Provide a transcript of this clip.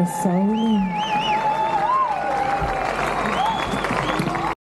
the soul